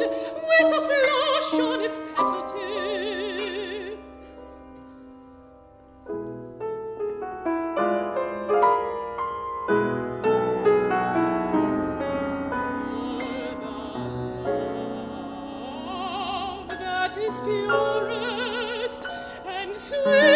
with a flush on its petal tips. For the love that is purest and sweetest.